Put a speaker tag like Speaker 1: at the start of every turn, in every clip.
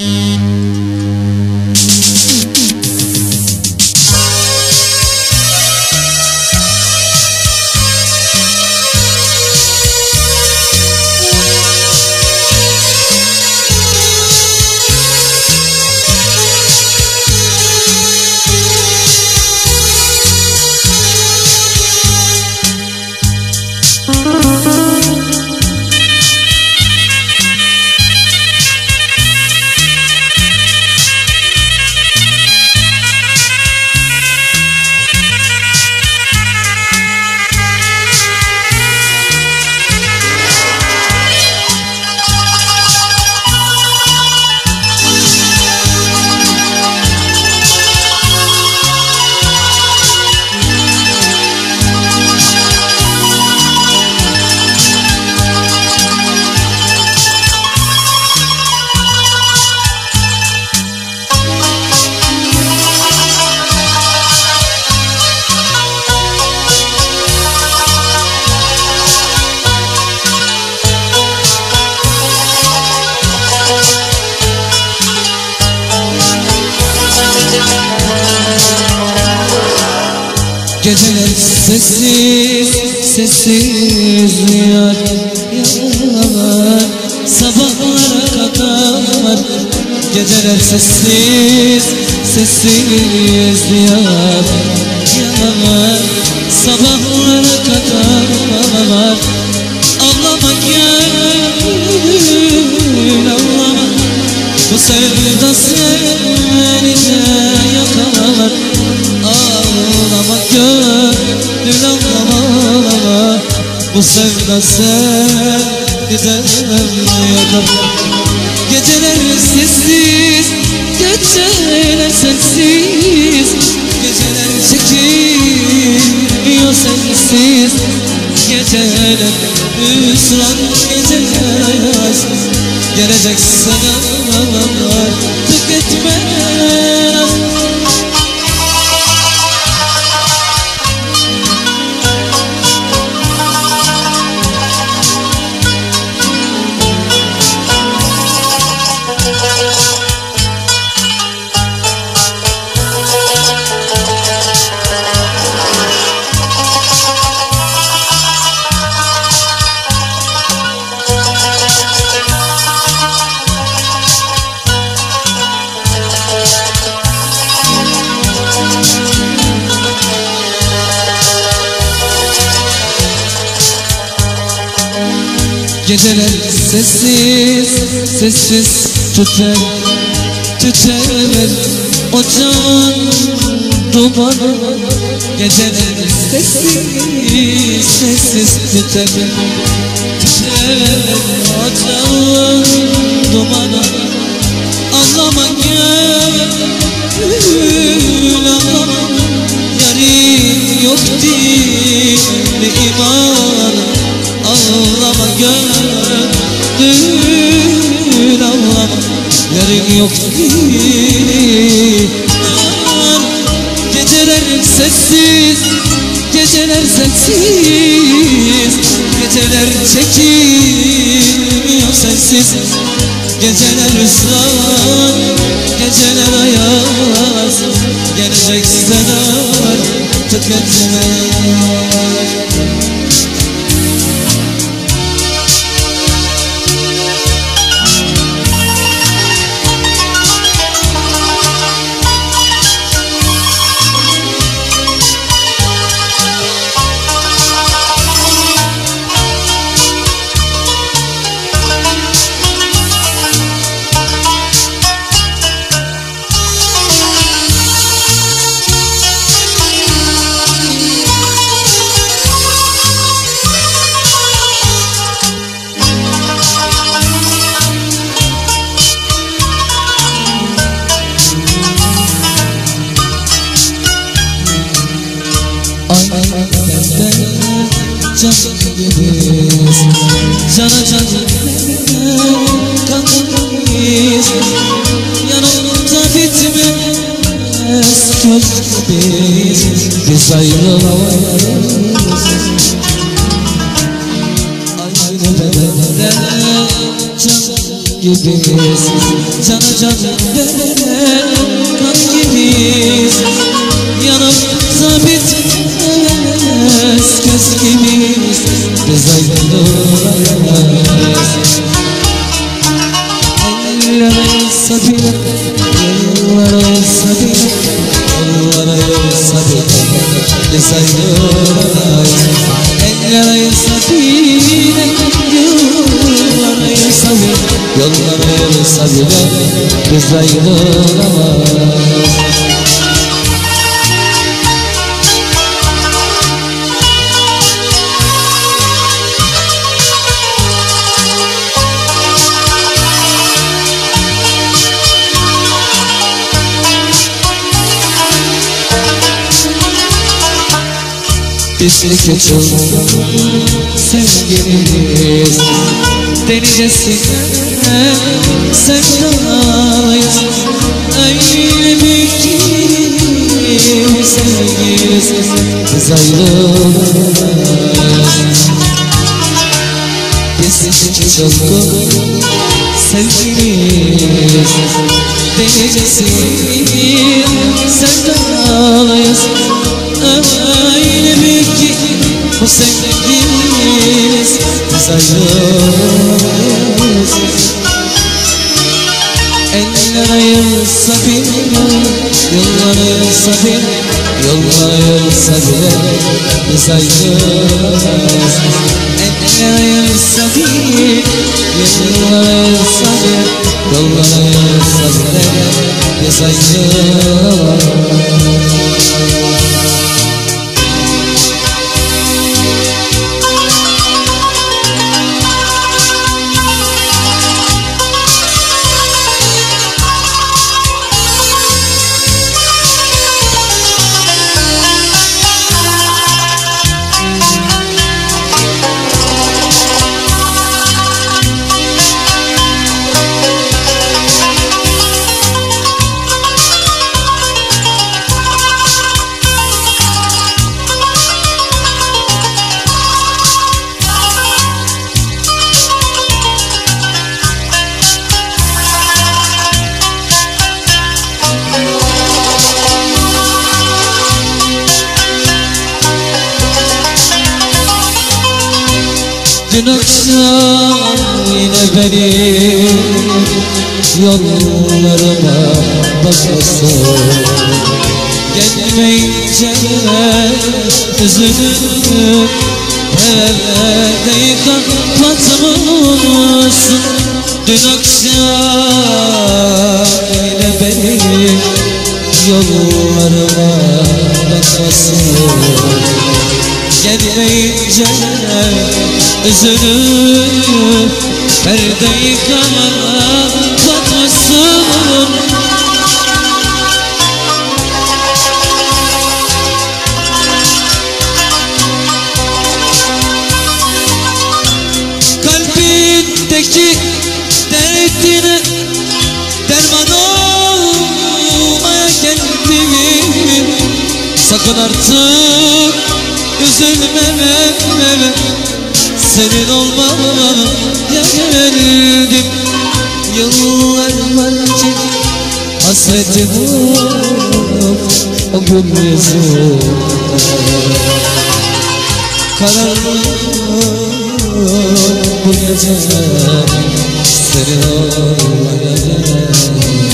Speaker 1: Geceler sessiz, sessiz yar yanar Sabahlara kadar Geceler sessiz, sessiz yar yanar Sabahlara kadar Ağlama gel, ağlama Bu sevda seni de yakalar Bu sevda seni de yakar Geceler sessiz, geceler sensiz. Geceler çekilmiyor sensiz. Geceler hüsran, geceler Gelecek sana Geceler sessiz, sessiz tüter, tüter ocağın dumanı. Geceler sessiz, sessiz tüter, tüter ocağın dumanı. Ağlama gönül ağlama Yarim yok değil iman Ağlama gönül ağlama. Yarın yok iman Geceler sessiz Geceler sensiz. Geceler çekilmiyor sensiz. Geceler ısrar Geceler ayaz. Gelecek seneler Tüketmez can gibimiz Cana can kanımız Yanımda bitmez köz gibiyiz Biz ayrılamayız Aynı bedenden can gibiyiz Cana can veren Biz ayrılırız Eller olsa bile Yıllar olsa bile Yollar ayırsa bile Biz ayrılırız Pislik için sevgiliyiz Delicesine sevdalıyız Öyle bir ki sevgiliyiz Biz ayrılırız Pislik için sevgiliyiz Delicesine sevdalıyız Öyle sevgimiz Biz ayrılırız Eller ayırsa bile Yıllar ayırsa bile Yollar ayırsa bile Biz ayrılırız Eller ayırsa bile Yıllar ayırsa bile Yollar ayırsa bile Biz ayrılırız Dün akşam yine benim yollarıma bakıyorsun Gelmeyince üzülüp perdeyi kapatmışsın Dün akşam yine benim yollarıma bakmasın Gelmeyince üzülüp perdeyi kapatmışsın Kalbindeki derdine derman olmaya geldim Sakın artık üzülme Senin olmana geldim Yıllar önce hasretim o gün Kararlı bu gece Senin geldim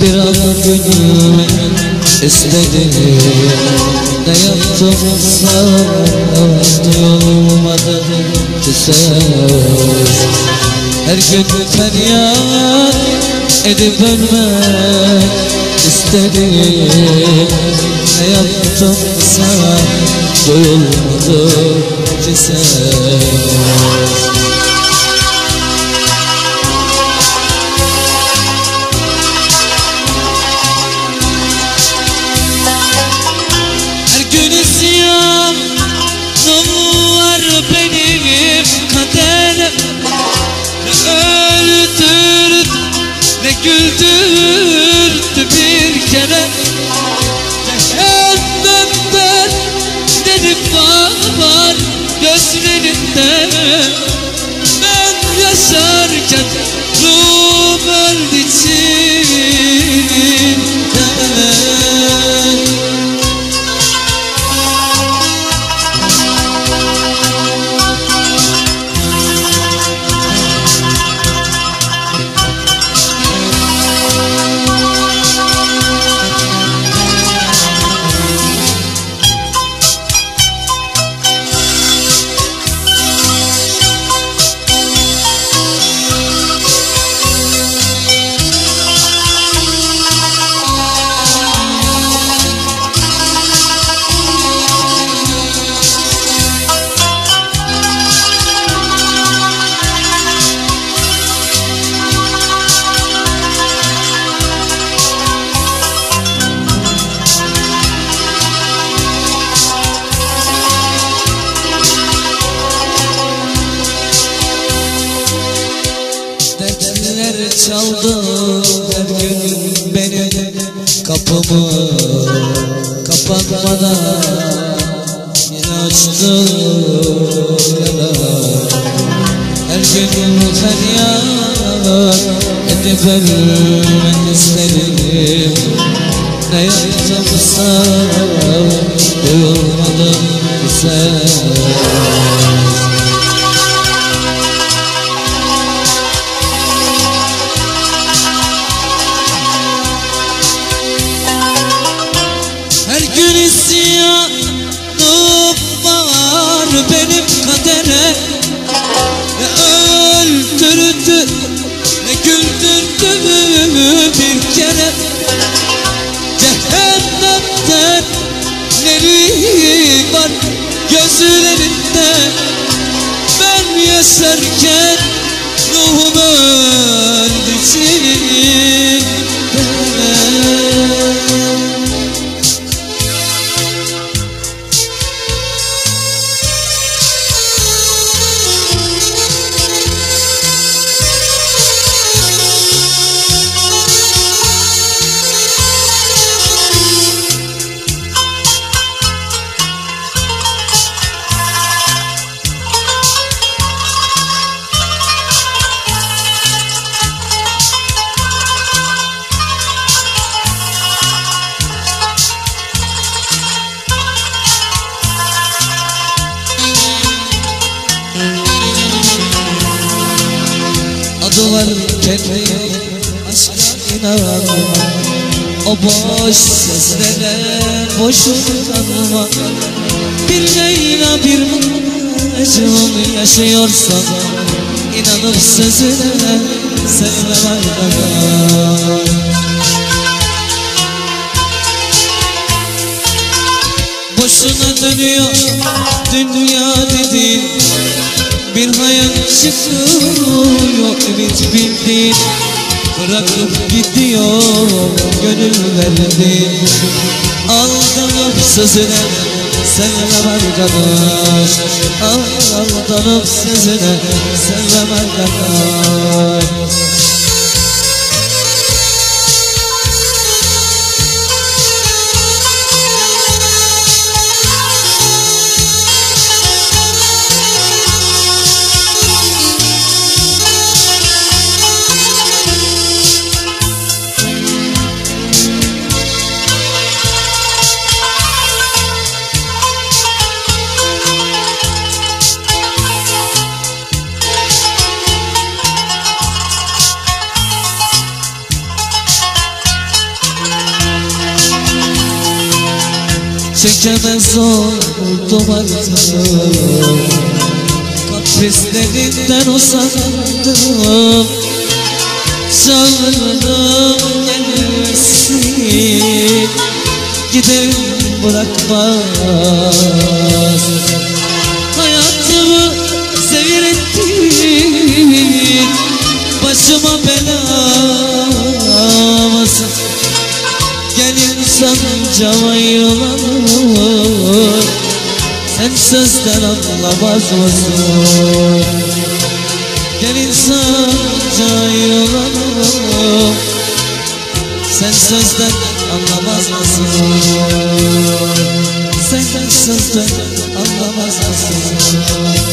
Speaker 1: Bir an gönlümü istedim Ne yaptımsa duyulmadı bu ses Her gün feryat edip ölmek istedim. Ne yaptımsa duyulmadı ki ses Dertler çaldı her gün benim kapımı Kapanmadan yine açtı Her gün feryat edip ölmek istedim. Ne yaptımsa duyulmadı bu Ben yaşarken O boş sözlere boşuna kanma Bir Leyla bir Mecnun yaşıyorsan inanıp sözüne sevmem arkadaş Boşuna dönüyor dünya dediğin Bir hayal çıkıyor ümit bildiğin Bırakıp gidiyor gönül verdin Aldanıp sözüne sevmem arkadaş Aldanıp sözüne sevmem arkadaş Çekemez oldum artık Kaprislerinden usandım Çağırırım gelmesin Giderim bırakmaz. Hayatımı zehir ettin. Başıma bela ayrılalım Sen sözden anlamaz mısın Gel insanca ayrılalım Sen sözden anlamaz mısın Sen sözden anlamaz mısın